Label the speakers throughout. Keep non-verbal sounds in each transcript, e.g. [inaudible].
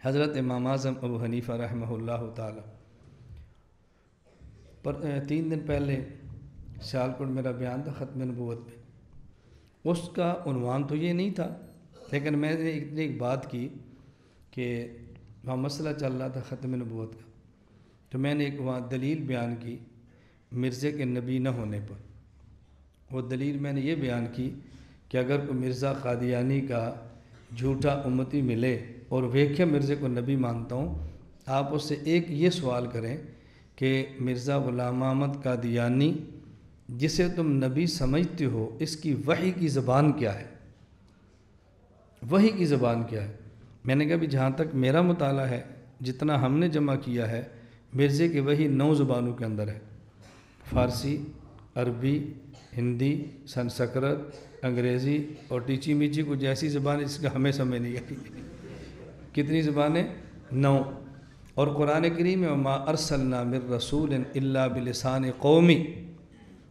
Speaker 1: हज़रत इमाम आज़म अबू हनीफ़ा रहमहुल्लाह ताला। पर तीन दिन पहले सियालकोट मेरा बयान था ख़त्म नबूत पे। उसका उनवान तो ये नहीं था, लेकिन मैंने इतनी एक बात की कि वहाँ मसला चल रहा था ख़त्म नबूत का। तो मैंने एक वहाँ दलील बयान की, मिर्ज़े के नबी न होने पर। वो दलील मैंने ये बयान की कि अगर कोई मिर्ज़ा कादियानी का झूठा उम्मती मिले और वेख्य मिर्ज़े को नबी मानता हूँ, आप उससे एक ये सवाल करें कि, मिर्ज़ा ग़ुलाम अहमद कादियानी, जिसे तुम नबी समझते हो, इसकी वही की ज़बान क्या है? वही की ज़बान क्या है? मैंने कहा भी जहाँ तक मेरा मताल है, जितना हमने जमा किया है, मिर्ज़े की वही नौ ज़बानों के अंदर है। फ़ारसी, अरबी हिंदी, संस्कृत, अंग्रेज़ी और टीची मीची कुछ ऐसी ज़बान इसका हमें समझ नहीं आई। कितनी ज़बानें? नौ। और कुरान करीम में मा अरसलना मिर रसूल अल्ला बिलसान कौमी।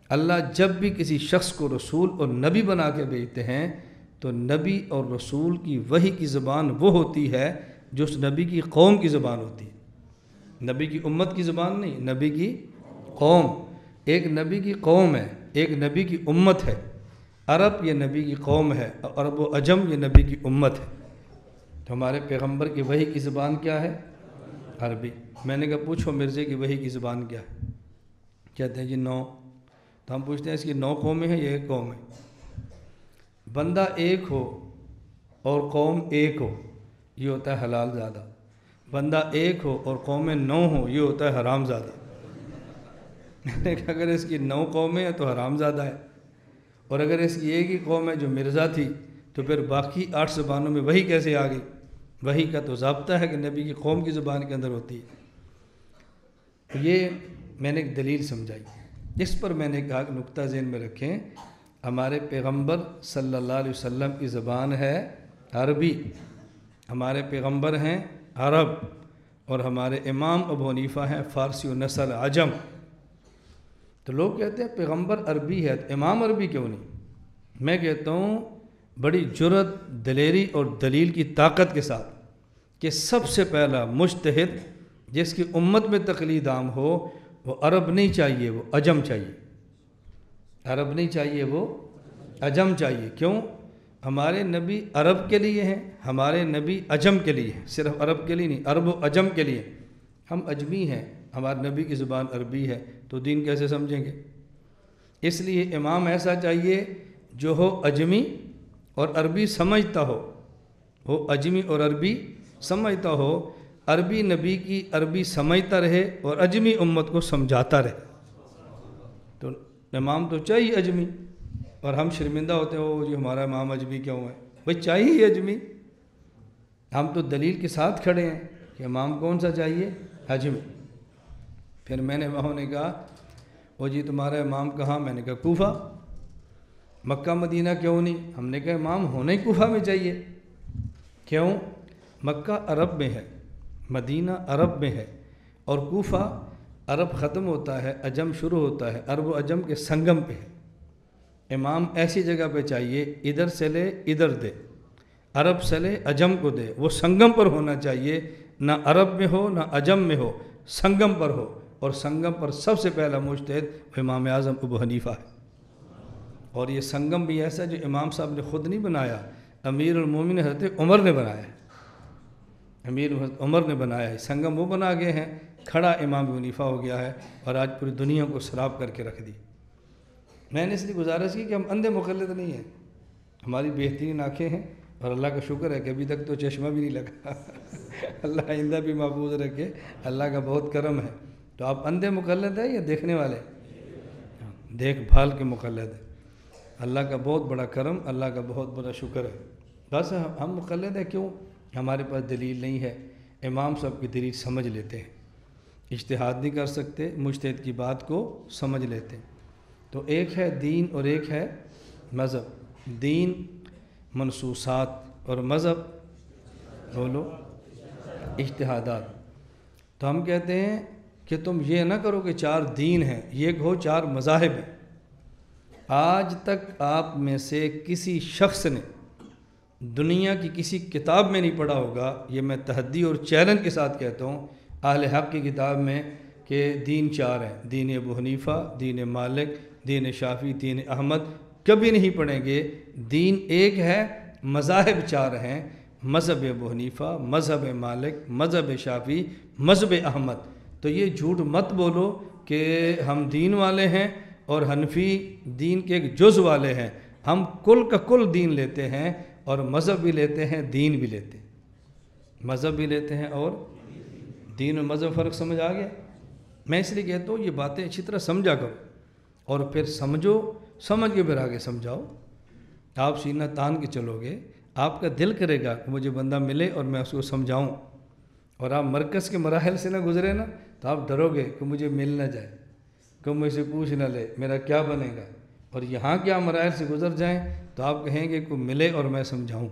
Speaker 1: अल्लाह जब भी किसी शख्स को रसूल और नबी बना के भेजते हैं तो नबी और रसूल की वही की ज़बान वो होती है जो उस नबी की कौम की ज़बान होती है। नबी की उम्मत की ज़बान नहीं, नबी की कौम। एक नबी की कौम है, एक नबी की उम्मत है। अरब ये नबी की कौम है और अरब अजम ये नबी की उम्मत है। तो हमारे पैगंबर की वही की ज़बान क्या है? अरबी। मैंने कहा, पूछो मिर्ज़े की वही की ज़बान क्या है? कहते हैं, जी, नौ। तो हम पूछते हैं, इसकी नौ कौमें हैं ये एक कौम है? बंदा एक हो और कौम एक हो, ये होता है हलाल ज़्यादा। बंदा एक हो और कौमें नौ हो, ये होता है हराम ज़्यादा। मैंने कहा, अगर इसकी नौ कौमें हैं तो हराम ज़्यादा है। और अगर इसकी एक ही कौम है जो मिर्ज़ा थी तो फिर बाकी आठ ज़बानों में वही कैसे आ गई? वही का तो जबता है कि नबी की कौम की ज़ुबान के अंदर होती है। तो ये मैंने एक दलील समझाई। इस पर मैंने कहा कि नुक्ता जेन में रखें, हमारे पैगंबर सल्लल्लाहु अलैहि वसल्लम की ज़बान है अरबी, हमारे पैगंबर हैं अरब, और हमारे इमाम अबू हनीफ़ा हैं फ़ारसी नसल आज़म। तो लोग कहते हैं, पैगंबर अरबी है तो इमाम अरबी क्यों नहीं? मैं कहता हूँ, बड़ी जुरत, दलेरी और दलील की ताकत के साथ कि सबसे पहला मुश्तहिद जिसकी उम्मत में तकलीद आम हो, वो अरब नहीं चाहिए, वो अजम चाहिए। अरब नहीं चाहिए, वो अजम चाहिए। क्यों? हमारे नबी अरब के लिए हैं, हमारे नबी अजम के लिए हैं। सिर्फ़ अरब के लिए नहीं, अरब अजम के लिए। हम अजमी हैं। हमारे नबी की ज़ुबान अरबी है तो दीन कैसे समझेंगे? इसलिए इमाम ऐसा चाहिए, जो हो अजमी और अरबी समझता हो हो अजमी और अरबी समझता हो, अरबी नबी की अरबी समझता रहे और अजमी उम्मत को समझाता रहे। तो इमाम तो चाहिए अजमी, और हम शर्मिंदा होते हो जी, हमारा इमाम अजमी क्यों है? भाई, चाहिए अजमी। हम तो दलील के साथ खड़े हैं कि इमाम कौन सा चाहिए? अजमी। फिर मैंने वहाँ ने कहा वो जी, तुम्हारा इमाम कहाँ? मैंने कहा, कोफा। मक्का, मदीना क्यों नहीं? हमने कहा, इमाम होना ही कोफा में चाहिए। क्यों? मक्का अरब में है, मदीना अरब में है और कोफा अरब ख़त्म होता है, अजम शुरू होता है, अरब अजम के संगम पे है। इमाम ऐसी जगह पे चाहिए, इधर से ले, इधर दे। अरब से ले, अजम को दे। वो संगम पर होना चाहिए, ना अरब में हो, ना अजम में हो, संगम पर हो। और संगम पर सबसे पहला मुश्तद इमाम आज़म अबू हनीफ़ा है। और ये संगम भी ऐसा जो इमाम साहब ने ख़ुद नहीं बनाया अमीर उलमोमिन हज़रत उमर ने बनाया। अमीर उमर ने बनाया है। संगम वो बना गए हैं, खड़ा इमाम हनीफ़ा हो गया है और आज पूरी दुनिया को शराब करके रख दी। मैंने इसलिए गुजारिश की कि हम अंधे मुखलद नहीं हैं। हमारी बेहतरीन आँखें हैं और अल्लाह का शुक्र है कि अभी तक तो चश्मा भी नहीं लगा। [laughs] अल्लाह आइंदा भी महफूज रखे, अल्लाह का बहुत करम है। तो आप अंधे मुखलद हैं या देखने वाले? देखभाल के मुखलद हैं। अल्लाह का बहुत बड़ा करम, अल्लाह का बहुत बड़ा शुक्र है। बस हम मुखलद हैं क्यों? हमारे पास दलील नहीं है। इमाम साहब की दलील समझ लेते हैं। इश्तहाद नहीं कर सकते मुश्तद की बात को समझ लेते हैं। तो एक है दीन और एक है मज़हब। दीन, मनसूसात और मज़हब, बोलो, इश्तहादात। तो हम कहते हैं कि तुम ये ना करो कि चार दीन हैं, ये हो चार मज़ाहब हैं। आज तक आप में से किसी शख्स ने दुनिया की किसी किताब में नहीं पढ़ा होगा। ये मैं तहदी और चैलेंज के साथ कहता हूँ, अहल हक़ की किताब में कि दीन चार हैं, दीन अबू हनीफ़ा, दीन मालिक, दीन शाफ़ी, दीन अहमद, कभी नहीं पढ़ेंगे। दीन एक है, मज़ाहब चार हैं, मज़हब अबू हनीफ़ा, मज़हब मालिक, मज़हब शाफ़ी, मज़हब अहमद। तो ये झूठ मत बोलो कि हम दीन वाले हैं और हनफी दीन के एक जुज़ वाले हैं। हम कुल का कुल दीन लेते हैं और मज़हब भी लेते हैं, दीन भी लेते हैं। मज़हब भी लेते हैं और दीन और मज़हब फ़र्क समझ आ गया। मैं इसलिए कहता हूँ, ये बातें अच्छी तरह समझा करो और फिर समझो, समझ के फिर आगे समझाओ। आप सीना तान के चलोगे, आपका दिल करेगा कि मुझे बंदा मिले और मैं उसको समझाऊँ। और आप मरकज़ के मराहल से ना गुजरे ना तो आप डरोगे कि मुझे मिल ना जाए, कि मुझसे पूछ ना ले, मेरा क्या बनेगा? और यहाँ क्या मराहल से गुजर जाएँ तो आप कहेंगे, कोई मिले और मैं समझाऊँ।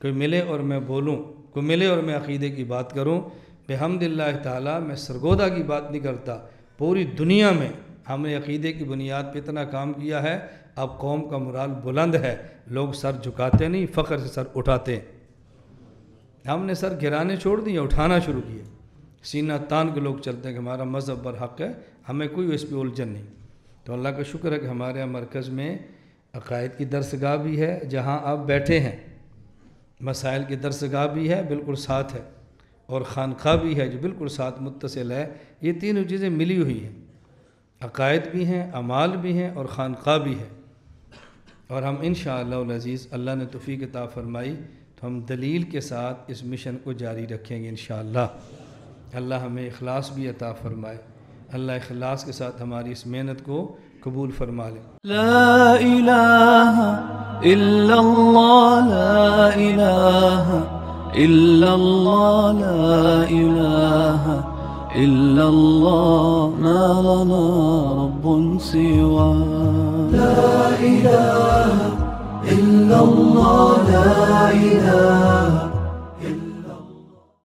Speaker 1: कोई मिले और मैं बोलूँ। कोई मिले और मैं अकीदे की बात करूँ। बेहमदिल्ला ताला, मैं सरगोदा की बात नहीं करता। पूरी दुनिया में हमने अकीदे की बुनियाद पर इतना काम किया है, अब कौम का मुराल बुलंद है। लोग सर झुकाते नहीं, फ़ख्र से सर उठाते। हमने सर गिराने छोड़ दिए, उठाना शुरू किए। सीना तान के लोग चलते हैं कि हमारा मज़हब बर हक़ है, हमें कोई इस पर उलझन नहीं। तो अल्लाह का शुक्र है कि हमारे यहाँ मरकज़ में अकायद की दरसगाह भी है, जहाँ आप बैठे हैं। मसाइल की दरसगाह भी है, बिल्कुल साथ है। और खानखा भी है जो बिल्कुल साथ मुतसिल है। ये तीनों चीज़ें मिली हुई हैं। अकायद भी हैं, अमाल भी हैं और खानखा भी है। और हम इन शज़ीज़ अल्लाह ने तोफ़ी किताब फरमाई तो हम दलील के साथ इस मिशन को जारी रखेंगे इन अल्लाह हमें अखलास भी अता फ़रमाए। अल्लाह अखलास के साथ हमारी इस मेहनत को कबूल फरमा ले। ला इलाहा इल्लल्लाह ला इलाहा इल्लल्लाह ला इलाहा इल्लल्लाह मा लना रब्बुन सिवा। ला इलाहा इल्लल्लाह ला इलाहा